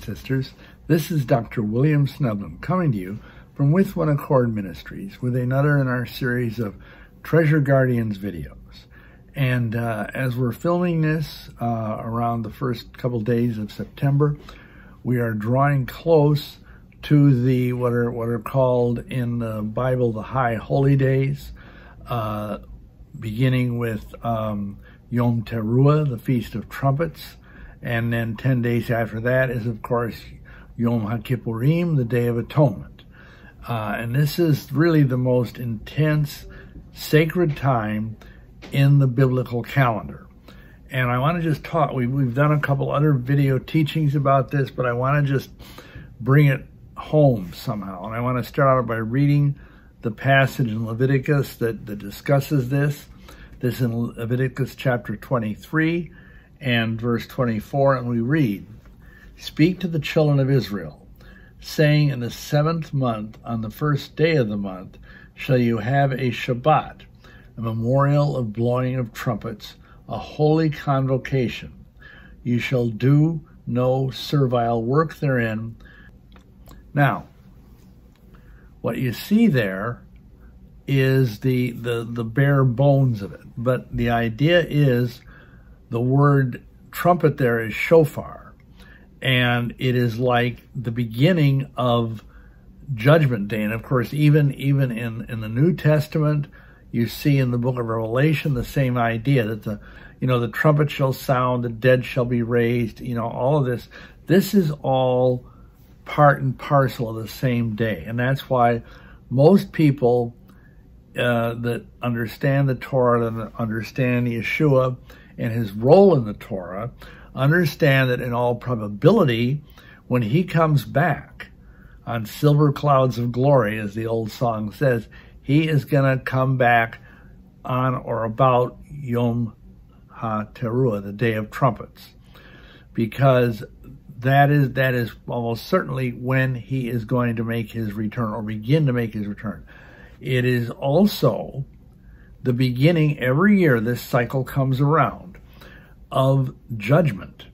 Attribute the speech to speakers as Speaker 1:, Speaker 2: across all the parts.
Speaker 1: sisters. This is Dr. William Schnoebelen coming to you from With One Accord Ministries with another in our series of Treasure Guardians videos. And uh, as we're filming this uh, around the first couple days of September, we are drawing close to the what are what are called in the Bible the High Holy Days, uh, beginning with um, Yom Teruah, the Feast of Trumpets, and then 10 days after that is, of course, Yom HaKippurim, the Day of Atonement. Uh, and this is really the most intense sacred time in the biblical calendar. And I want to just talk, we, we've done a couple other video teachings about this, but I want to just bring it home somehow. And I want to start out by reading the passage in Leviticus that, that discusses this. This is in Leviticus chapter 23 and verse 24, and we read, Speak to the children of Israel, saying, In the seventh month, on the first day of the month, shall you have a Shabbat, a memorial of blowing of trumpets, a holy convocation. You shall do no servile work therein. Now, what you see there is the, the, the bare bones of it. But the idea is the word trumpet there is shofar. And it is like the beginning of judgment day. And of course, even, even in, in the New Testament, you see in the book of Revelation the same idea that the, you know, the trumpet shall sound, the dead shall be raised, you know, all of this. This is all part and parcel of the same day. And that's why most people uh, that understand the Torah, and understand Yeshua, and his role in the Torah, understand that in all probability, when he comes back on silver clouds of glory, as the old song says, he is going to come back on or about Yom HaTeruah, the Day of Trumpets, because that is that is almost certainly when he is going to make his return or begin to make his return. It is also the beginning every year this cycle comes around of judgment.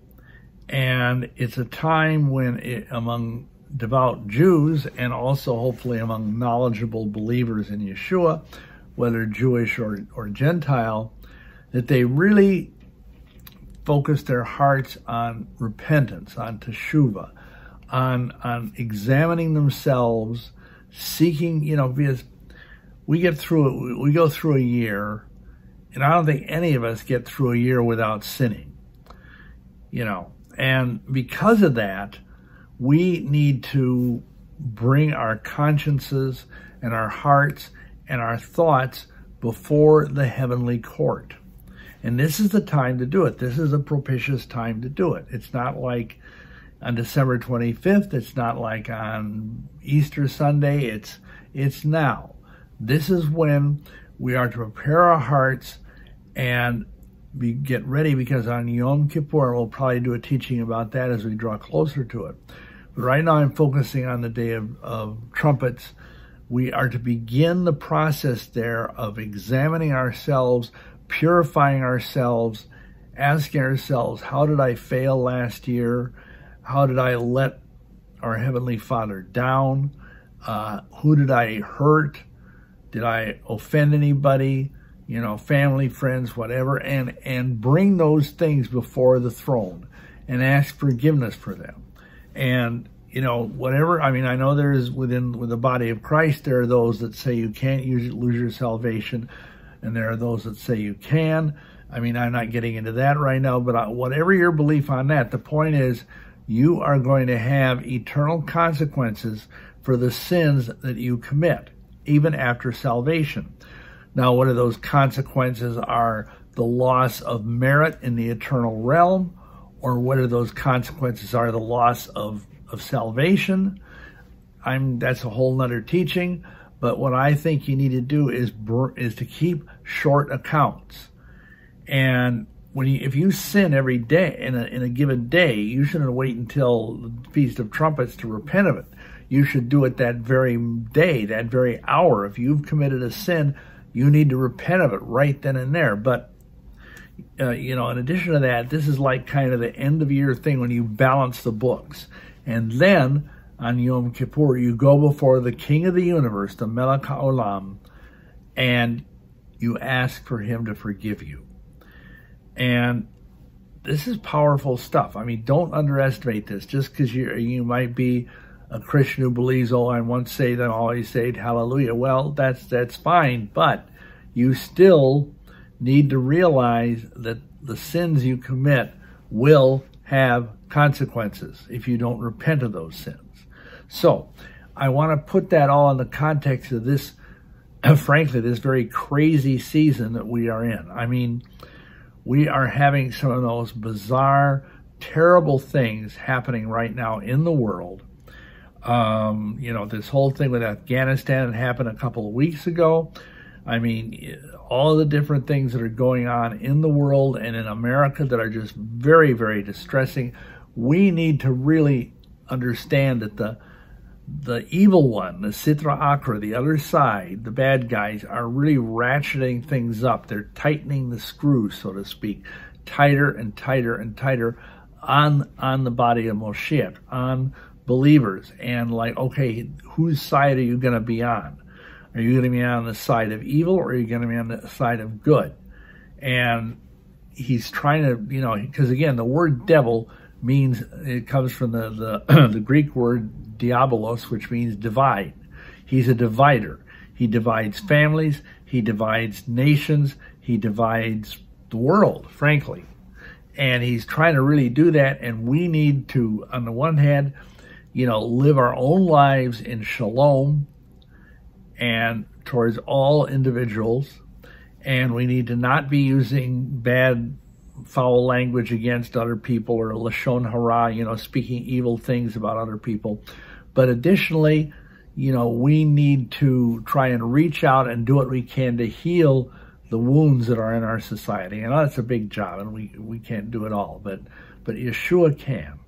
Speaker 1: And it's a time when it, among devout Jews and also hopefully among knowledgeable believers in Yeshua, whether Jewish or, or Gentile, that they really focus their hearts on repentance, on teshuvah, on, on examining themselves, seeking, you know, because we get through it, we go through a year and I don't think any of us get through a year without sinning, you know. And because of that, we need to bring our consciences and our hearts and our thoughts before the heavenly court. And this is the time to do it. This is a propitious time to do it. It's not like on December 25th. It's not like on Easter Sunday. It's, it's now. This is when we are to prepare our hearts and be, get ready because on Yom Kippur, we'll probably do a teaching about that as we draw closer to it. But right now, I'm focusing on the day of, of trumpets. We are to begin the process there of examining ourselves, purifying ourselves, asking ourselves, how did I fail last year? How did I let our Heavenly Father down? Uh, who did I hurt? Did I offend anybody? You know, family, friends, whatever, and, and bring those things before the throne and ask forgiveness for them. And, you know, whatever, I mean, I know there is within with the body of Christ, there are those that say you can't use, lose your salvation, and there are those that say you can. I mean, I'm not getting into that right now, but I, whatever your belief on that, the point is you are going to have eternal consequences for the sins that you commit, even after salvation. Now, what are those consequences are the loss of merit in the eternal realm, or what are those consequences are the loss of, of salvation. I'm that's a whole nother teaching. But what I think you need to do is is to keep short accounts. And when you, if you sin every day in a, in a given day, you shouldn't wait until the Feast of Trumpets to repent of it. You should do it that very day, that very hour. If you've committed a sin, you need to repent of it right then and there. But, uh, you know, in addition to that, this is like kind of the end of year thing when you balance the books. And then on Yom Kippur, you go before the King of the universe, the Melech HaOlam, and you ask for him to forgive you. And this is powerful stuff. I mean, don't underestimate this. Just because you you might be a Christian who believes, oh, I once saved and always saved, hallelujah. Well, that's that's fine, but you still need to realize that the sins you commit will have consequences if you don't repent of those sins. So, I want to put that all in the context of this, frankly, this very crazy season that we are in. I mean, we are having some of those bizarre, terrible things happening right now in the world. Um, you know, this whole thing with Afghanistan happened a couple of weeks ago. I mean, all the different things that are going on in the world and in America that are just very, very distressing. We need to really understand that the the evil one, the Sitra Achra, the other side, the bad guys, are really ratcheting things up. They're tightening the screw, so to speak, tighter and tighter and tighter on on the body of Mashiach, on believers. And like, okay, whose side are you going to be on? Are you going to be on the side of evil or are you going to be on the side of good? And he's trying to, you know, because again, the word devil means it comes from the the, the Greek word diabolos, which means divide. He's a divider. He divides families, he divides nations, he divides the world, frankly. And he's trying to really do that. And we need to, on the one hand, you know, live our own lives in shalom and towards all individuals. And we need to not be using bad, foul language against other people or lashon hara, you know, speaking evil things about other people. But additionally, you know, we need to try and reach out and do what we can to heal the wounds that are in our society. And that's a big job, and we, we can't do it all, but but Yeshua can.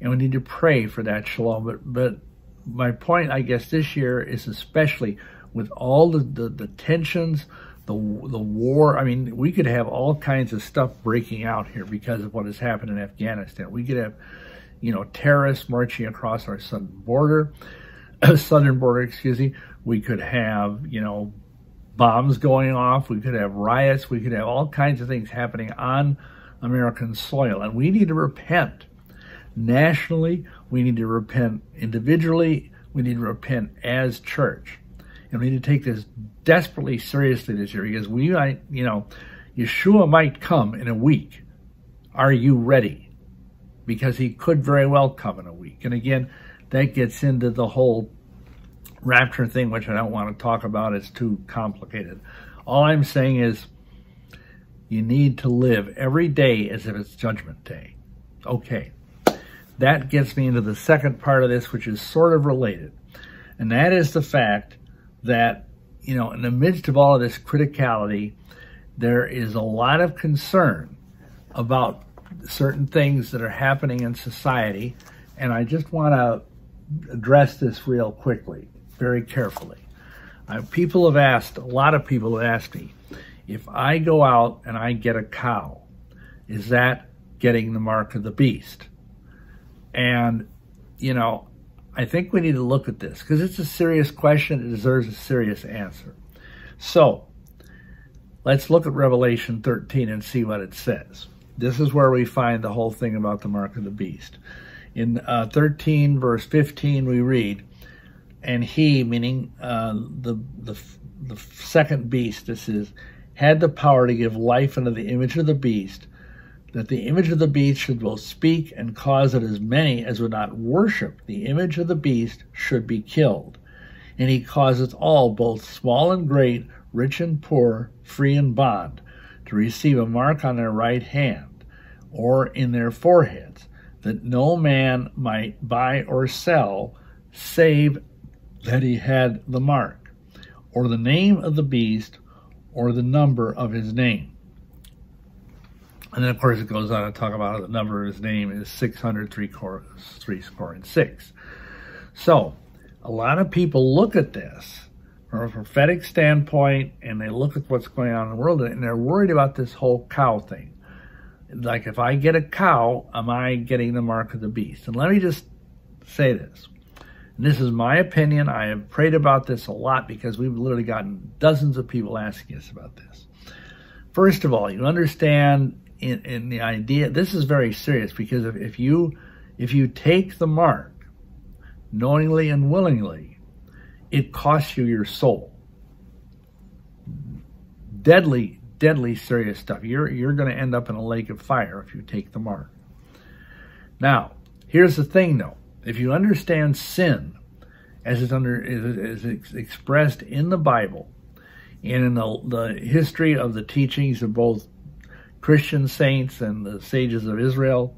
Speaker 1: And we need to pray for that shalom. But but my point, I guess, this year is especially with all the, the, the tensions, the the war. I mean, we could have all kinds of stuff breaking out here because of what has happened in Afghanistan. We could have you know, terrorists marching across our southern border, southern border, excuse me. We could have, you know, bombs going off. We could have riots. We could have all kinds of things happening on American soil. And we need to repent nationally. We need to repent individually. We need to repent as church. And we need to take this desperately seriously this year because we you know, Yeshua might come in a week. Are you ready? because he could very well come in a week. And again, that gets into the whole rapture thing, which I don't want to talk about. It's too complicated. All I'm saying is you need to live every day as if it's judgment day. Okay. That gets me into the second part of this, which is sort of related. And that is the fact that, you know, in the midst of all of this criticality, there is a lot of concern about certain things that are happening in society, and I just want to address this real quickly, very carefully. Uh, people have asked, a lot of people have asked me, if I go out and I get a cow, is that getting the mark of the beast? And, you know, I think we need to look at this because it's a serious question. It deserves a serious answer. So, let's look at Revelation 13 and see what it says. This is where we find the whole thing about the mark of the beast. In uh, 13, verse 15, we read, And he, meaning uh, the, the, the second beast, this is, had the power to give life unto the image of the beast, that the image of the beast should both speak and cause that as many as would not worship the image of the beast should be killed. And he causeth all, both small and great, rich and poor, free and bond, to receive a mark on their right hand or in their foreheads, that no man might buy or sell save that he had the mark, or the name of the beast, or the number of his name. And then, of course, it goes on to talk about the number of his name is 603 three score and six. So, a lot of people look at this from a prophetic standpoint and they look at what's going on in the world and they're worried about this whole cow thing. Like if I get a cow, am I getting the mark of the beast? And let me just say this. And this is my opinion. I have prayed about this a lot because we've literally gotten dozens of people asking us about this. First of all, you understand in, in the idea, this is very serious because if, if you if you take the mark knowingly and willingly, it costs you your soul. Deadly, deadly serious stuff. You're you're going to end up in a lake of fire if you take the mark. Now, here's the thing though. If you understand sin as it's under as it's expressed in the Bible and in the, the history of the teachings of both Christian saints and the sages of Israel,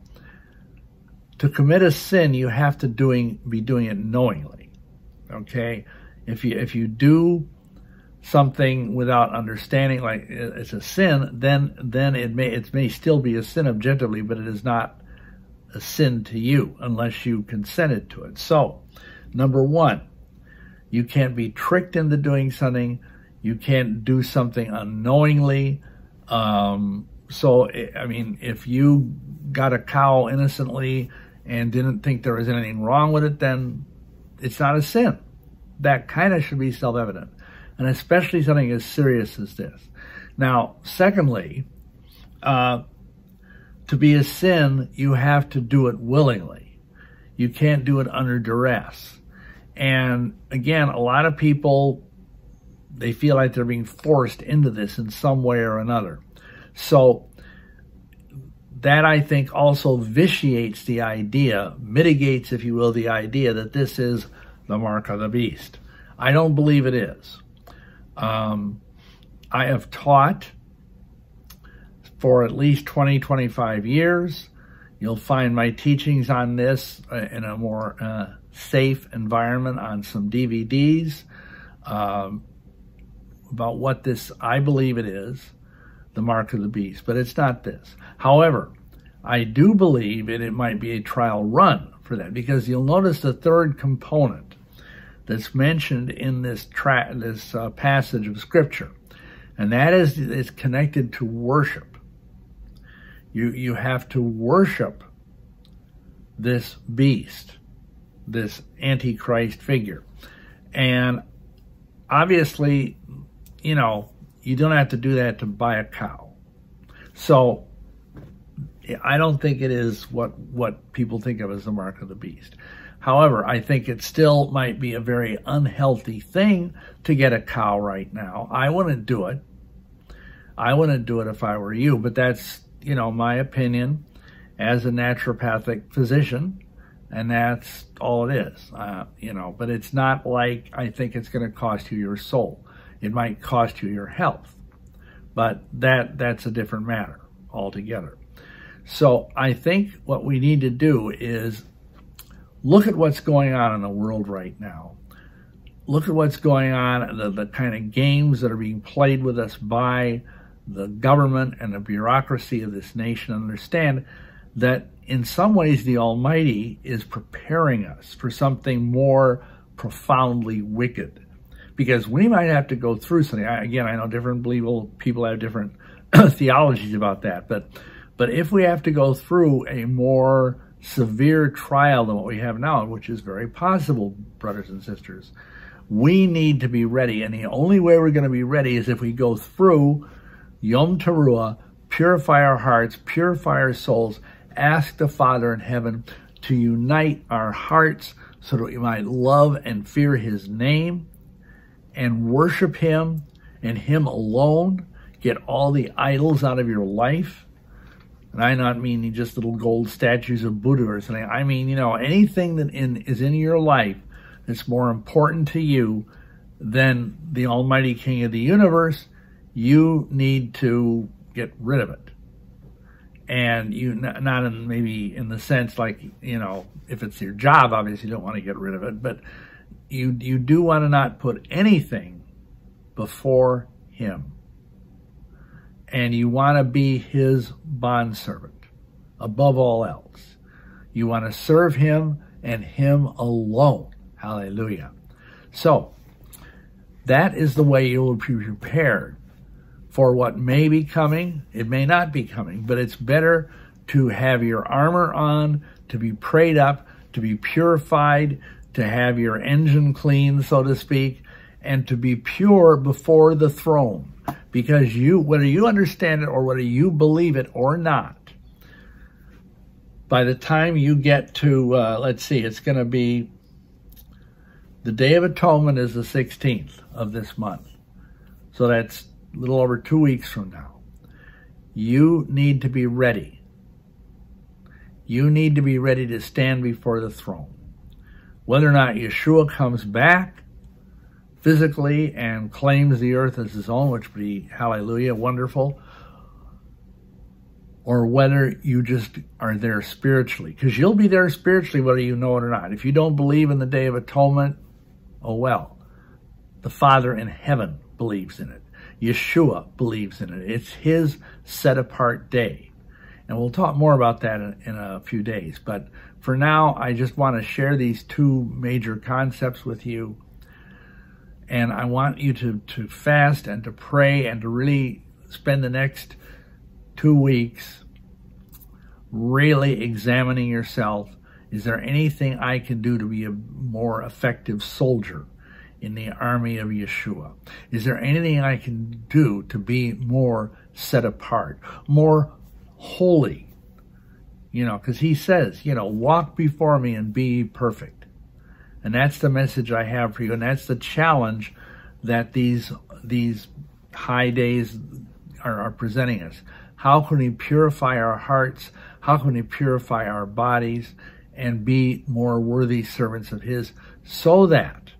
Speaker 1: to commit a sin, you have to doing be doing it knowingly. Okay, if you if you do something without understanding, like it's a sin, then then it may it may still be a sin objectively, but it is not a sin to you unless you consented to it. So, number one, you can't be tricked into doing something. You can't do something unknowingly. Um, so, I mean, if you got a cow innocently and didn't think there was anything wrong with it, then it's not a sin. That kind of should be self-evident. And especially something as serious as this. Now, secondly, uh, to be a sin, you have to do it willingly. You can't do it under duress. And again, a lot of people, they feel like they're being forced into this in some way or another. So that I think also vitiates the idea, mitigates, if you will, the idea that this is the mark of the beast. I don't believe it is. Um, I have taught for at least 20, 25 years. You'll find my teachings on this uh, in a more uh, safe environment on some DVDs um, about what this, I believe it is, the mark of the beast, but it's not this. However, I do believe it, it might be a trial run for that because you'll notice the third component that's mentioned in this tra- this uh, passage of scripture, and that is is connected to worship. You, you have to worship this beast, this antichrist figure. And obviously, you know, you don't have to do that to buy a cow. So I don't think it is what, what people think of as the mark of the beast. However, I think it still might be a very unhealthy thing to get a cow right now. I wouldn't do it. I wouldn't do it if I were you, but that's you know, my opinion as a naturopathic physician, and that's all it is, uh, you know. But it's not like I think it's going to cost you your soul. It might cost you your health, but that that's a different matter altogether. So I think what we need to do is look at what's going on in the world right now. Look at what's going on, the, the kind of games that are being played with us by the government and the bureaucracy of this nation understand that in some ways the Almighty is preparing us for something more profoundly wicked. Because we might have to go through something. Again, I know different people have different theologies about that, but but if we have to go through a more severe trial than what we have now, which is very possible, brothers and sisters, we need to be ready. And the only way we're going to be ready is if we go through Yom Teruah, purify our hearts, purify our souls, ask the Father in heaven to unite our hearts so that we might love and fear his name and worship him and him alone. Get all the idols out of your life. And I not mean just little gold statues of Buddha or something. I mean, you know, anything that in, is in your life that's more important to you than the Almighty King of the universe you need to get rid of it. And you, not in maybe in the sense like, you know, if it's your job, obviously you don't want to get rid of it, but you, you do want to not put anything before him. And you want to be his bondservant above all else. You want to serve him and him alone. Hallelujah. So, that is the way you will be prepared for what may be coming. It may not be coming, but it's better to have your armor on, to be prayed up, to be purified, to have your engine clean, so to speak, and to be pure before the throne. Because you, whether you understand it or whether you believe it or not, by the time you get to, uh, let's see, it's going to be the Day of Atonement is the 16th of this month. So that's a little over two weeks from now. You need to be ready. You need to be ready to stand before the throne. Whether or not Yeshua comes back physically and claims the earth as his own, which would be hallelujah, wonderful, or whether you just are there spiritually. Because you'll be there spiritually whether you know it or not. If you don't believe in the Day of Atonement, oh well. The Father in heaven believes in it. Yeshua believes in it. It's his set apart day. And we'll talk more about that in, in, a few days. But for now, I just want to share these two major concepts with you. And I want you to, to fast and to pray and to really spend the next two weeks really examining yourself. Is there anything I can do to be a more effective soldier in the army of Yeshua? Is there anything I can do to be more set apart, more holy? You know, because he says, you know, walk before me and be perfect. And that's the message I have for you. And that's the challenge that these, these high days are, are presenting us. How can we purify our hearts? How can we purify our bodies and be more worthy servants of His so that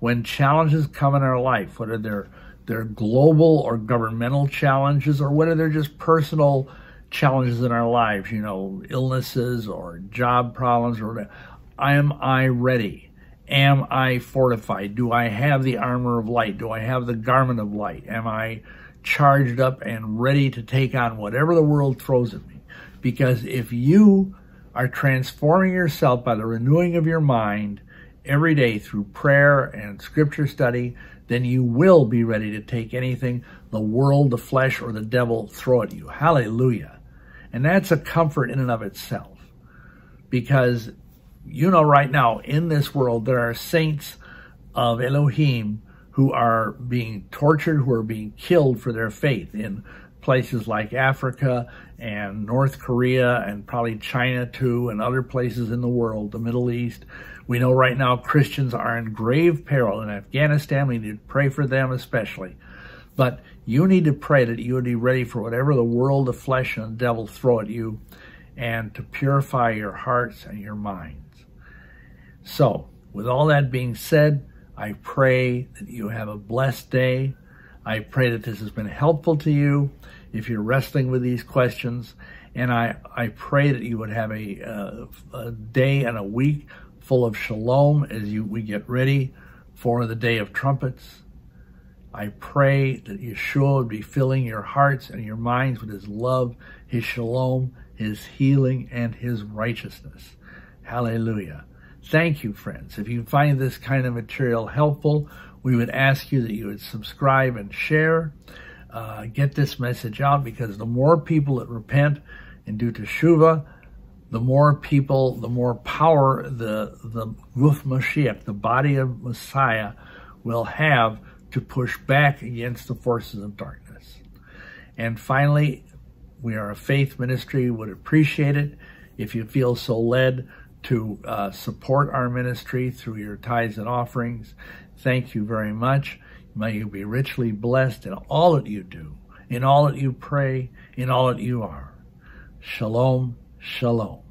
Speaker 1: when challenges come in our life, whether they're, they're global or governmental challenges or whether they're just personal challenges in our lives, you know, illnesses or job problems or whatever, am I ready? Am I fortified? Do I have the armor of light? Do I have the garment of light? Am I charged up and ready to take on whatever the world throws at me. Because if you are transforming yourself by the renewing of your mind every day through prayer and scripture study, then you will be ready to take anything the world, the flesh, or the devil throw at you. Hallelujah. And that's a comfort in and of itself. Because you know right now in this world there are saints of Elohim who are being tortured, who are being killed for their faith in places like Africa and North Korea and probably China too and other places in the world, the Middle East. We know right now Christians are in grave peril in Afghanistan. We need to pray for them especially. But you need to pray that you would be ready for whatever the world, the flesh, and the devil throw at you and to purify your hearts and your minds. So, with all that being said, I pray that you have a blessed day. I pray that this has been helpful to you if you're wrestling with these questions. And I, I pray that you would have a, uh, a day and a week full of shalom as you, we get ready for the day of trumpets. I pray that Yeshua would be filling your hearts and your minds with his love, his shalom, his healing, and his righteousness. Hallelujah. Thank you, friends. If you find this kind of material helpful, we would ask you that you would subscribe and share. Uh, get this message out because the more people that repent and do teshuva, the more people, the more power the the Guf Mashiach, the body of Messiah, will have to push back against the forces of darkness. And finally, we are a faith ministry. Would appreciate it if you feel so led to uh, support our ministry through your tithes and offerings. Thank you very much. May you be richly blessed in all that you do, in all that you pray, in all that you are. Shalom, shalom.